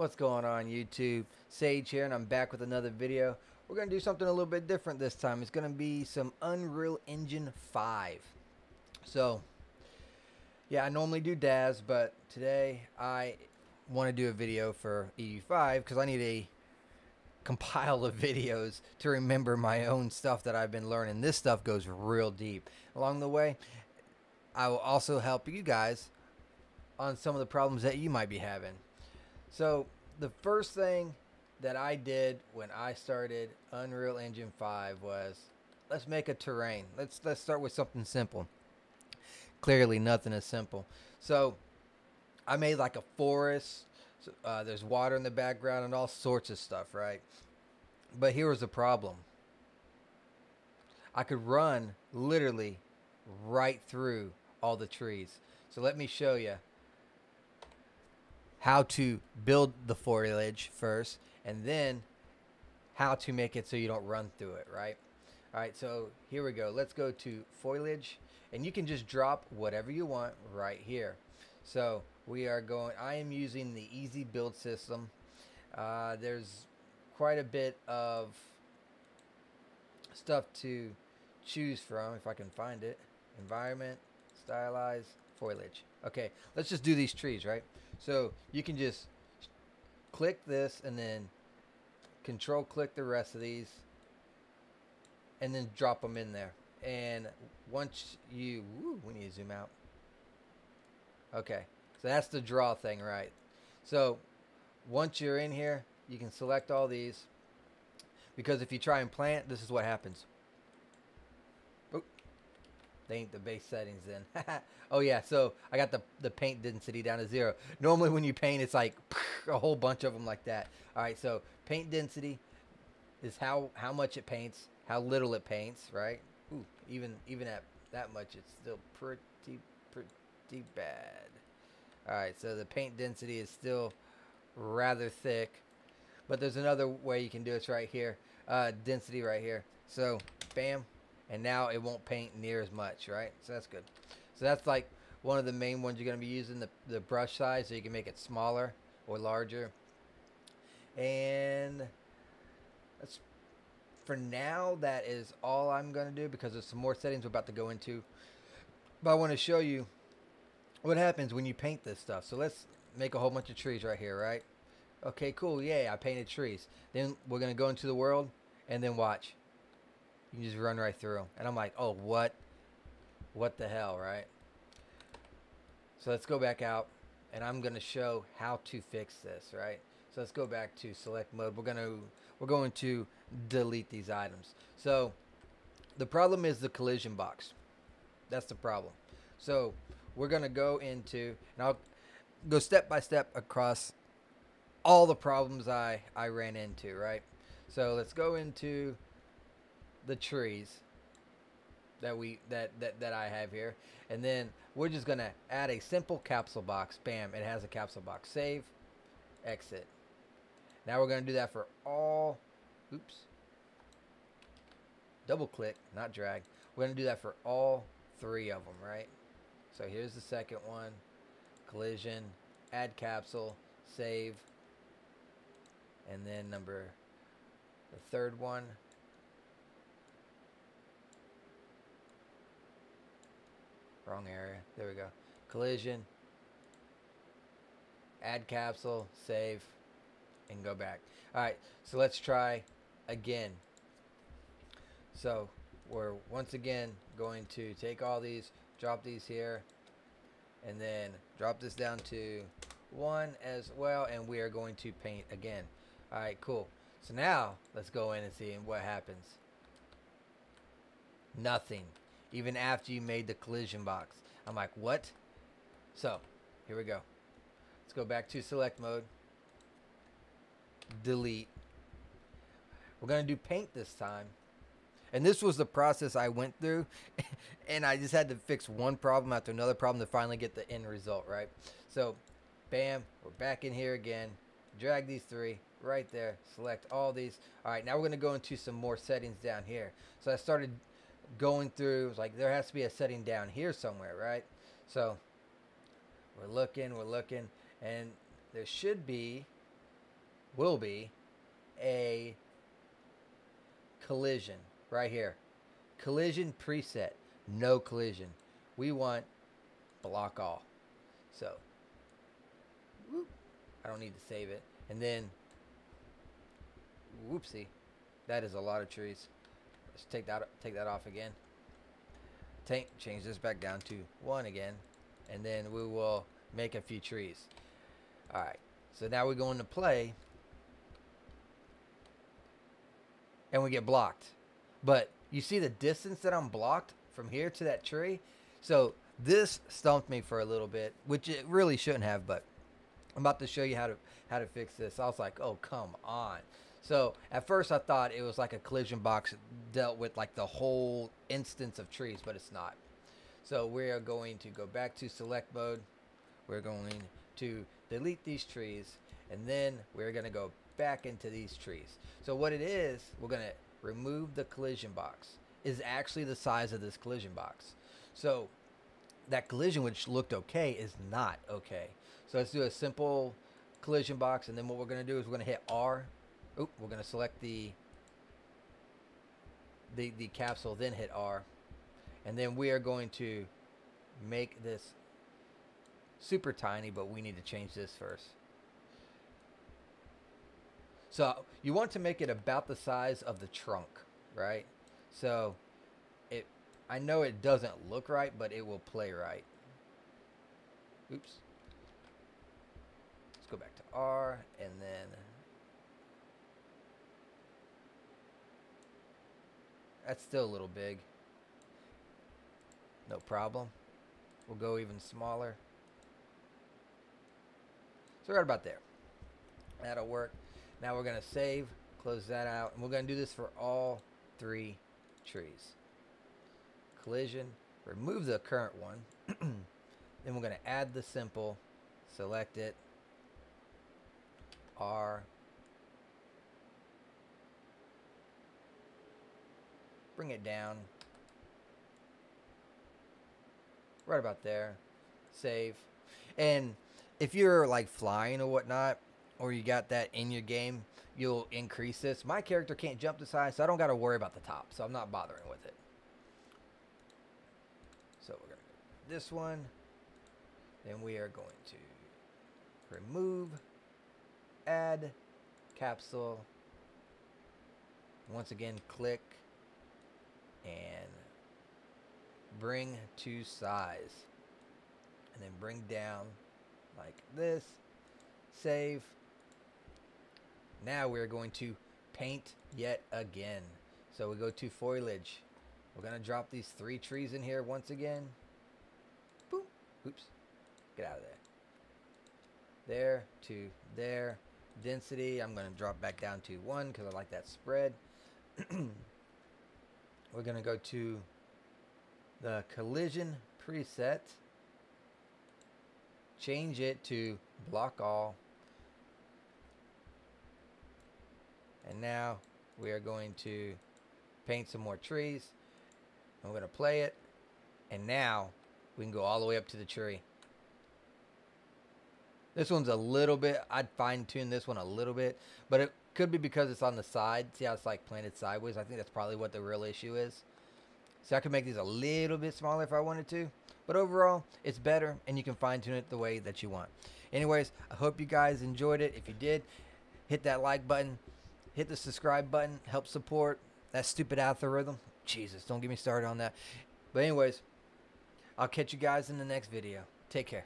What's going on YouTube? Sage here and I'm back with another video. We're going to do something a little bit different this time. It's going to be some Unreal Engine 5. So, yeah, I normally do DAZ, but today I want to do a video for EU5 because I need a compile of videos to remember my own stuff that I've been learning. This stuff goes real deep. Along the way, I will also help you guys on some of the problems that you might be having. So, the first thing that I did when I started Unreal Engine 5 was let's make a terrain. Let's let's start with something simple. Clearly nothing is simple. So, I made like a forest. Uh, there's water in the background and all sorts of stuff, right? But here was the problem. I could run literally right through all the trees. So let me show you how to build the foliage first and then how to make it so you don't run through it, right? All right, so here we go. Let's go to foliage and you can just drop whatever you want right here. So we are going, I am using the easy build system. Uh, there's quite a bit of stuff to choose from if I can find it. Environment, stylize, foliage. Okay, let's just do these trees, right? So you can just click this and then control click the rest of these and then drop them in there. And once you, woo, we need to zoom out. Okay, so that's the draw thing, right? So once you're in here, you can select all these because if you try and plant, this is what happens. They ain't the base settings then. oh yeah, so I got the the paint density down to zero. Normally when you paint, it's like a whole bunch of them like that. All right, so paint density is how how much it paints, how little it paints, right? Ooh, even even at that much, it's still pretty pretty bad. All right, so the paint density is still rather thick, but there's another way you can do it right here. Uh, density right here. So, bam, and now it won't paint near as much, right? So that's good. So that's like one of the main ones you're going to be using, the, the brush size, so you can make it smaller or larger. And that's for now, that is all I'm going to do because there's some more settings we're about to go into. But I want to show you what happens when you paint this stuff. So let's make a whole bunch of trees right here, right? Okay, cool. Yay, I painted trees. Then we're going to go into the world and then watch. You can just run right through. And I'm like, oh, what? What the hell, right? So let's go back out. And I'm going to show how to fix this, right? So let's go back to select mode. We're going to we're going to delete these items. So the problem is the collision box. That's the problem. So we're going to go into, and I'll go step by step across all the problems I, I ran into, right? So let's go into the trees that we that, that that I have here. And then we're just gonna add a simple capsule box. Bam it has a capsule box. Save. Exit. Now we're gonna do that for all oops double click not drag. We're gonna do that for all three of them right? So here's the second one. Collision. Add capsule. Save. And then number the third one Wrong area. There we go. Collision. Add capsule. Save. And go back. Alright, so let's try again. So, we're once again going to take all these, drop these here, and then drop this down to 1 as well, and we are going to paint again. Alright, cool. So now, let's go in and see what happens. Nothing even after you made the collision box. I'm like, what? So, here we go. Let's go back to select mode. Delete. We're going to do paint this time. And this was the process I went through. and I just had to fix one problem after another problem to finally get the end result, right? So, bam, we're back in here again. Drag these three right there. Select all these. All right, now we're going to go into some more settings down here. So I started going through, like there has to be a setting down here somewhere, right? So we're looking, we're looking, and there should be will be a collision right here. Collision preset, no collision. We want block all. So, whoop, I don't need to save it. And then, whoopsie, that is a lot of trees. Take that take that off again. Take change this back down to one again, and then we will make a few trees. All right. So now we go into play, and we get blocked. But you see the distance that I'm blocked from here to that tree. So this stumped me for a little bit, which it really shouldn't have. But I'm about to show you how to how to fix this. I was like, oh come on. So at first I thought it was like a collision box dealt with like the whole instance of trees, but it's not. So we are going to go back to select mode. We're going to delete these trees, and then we're going to go back into these trees. So what it is, we're going to remove the collision box. Is actually the size of this collision box. So that collision, which looked okay, is not okay. So let's do a simple collision box, and then what we're going to do is we're going to hit R. We're going to select the the the capsule, then hit R, and then we are going to make this super tiny, but we need to change this first. So you want to make it about the size of the trunk, right? So it, I know it doesn't look right, but it will play right. Oops. Let's go back to R and then that's still a little big. No problem. We'll go even smaller. So right about there. That'll work. Now we're going to save, close that out, and we're going to do this for all three trees. Collision, remove the current one. then we're going to add the simple, select it, R, bring it down, right about there, save, and if you're like flying or whatnot, or you got that in your game, you'll increase this. My character can't jump this high, so I don't got to worry about the top. So I'm not bothering with it. So we're going to this one. Then we are going to remove, add, capsule. Once again, click and bring to size. And then bring down like this. Save. Now we're going to paint yet again. So we go to foliage. We're going to drop these three trees in here once again. Boom. Oops. Get out of there. There to there. Density, I'm going to drop back down to 1 because I like that spread. We're going to go to the collision preset. Change it to block all. And now we are going to paint some more trees. I'm going to play it. And now we can go all the way up to the tree. This one's a little bit, I'd fine tune this one a little bit, but it could be because it's on the side. See how it's like planted sideways? I think that's probably what the real issue is. So I could make these a little bit smaller if I wanted to. But overall, it's better and you can fine tune it the way that you want. Anyways, I hope you guys enjoyed it. If you did, hit that like button, hit the subscribe button, help support that stupid algorithm. Jesus, don't get me started on that. But anyways, I'll catch you guys in the next video. Take care.